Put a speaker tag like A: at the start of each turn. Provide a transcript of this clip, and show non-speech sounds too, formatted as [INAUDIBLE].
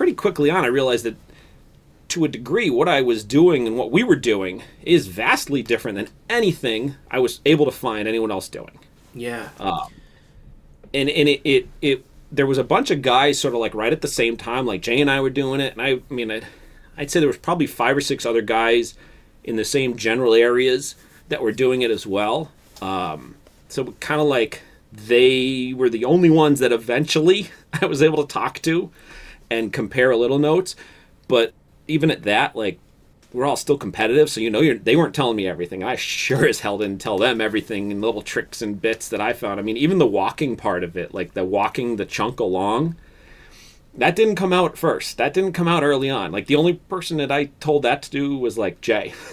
A: pretty quickly on, I realized that to a degree, what I was doing and what we were doing is vastly different than anything I was able to find anyone else doing.
B: Yeah.
A: And and it it, it there was a bunch of guys sort of like right at the same time, like Jay and I were doing it, and I, I mean, I'd, I'd say there was probably five or six other guys in the same general areas that were doing it as well. Um, so kind of like they were the only ones that eventually [LAUGHS] I was able to talk to and compare a little notes. But even at that, like we're all still competitive, so you know they weren't telling me everything. I sure as hell didn't tell them everything and little tricks and bits that I found. I mean, even the walking part of it, like the walking the chunk along, that didn't come out first. That didn't come out early on. Like the only person that I told that to do was like Jay. [LAUGHS]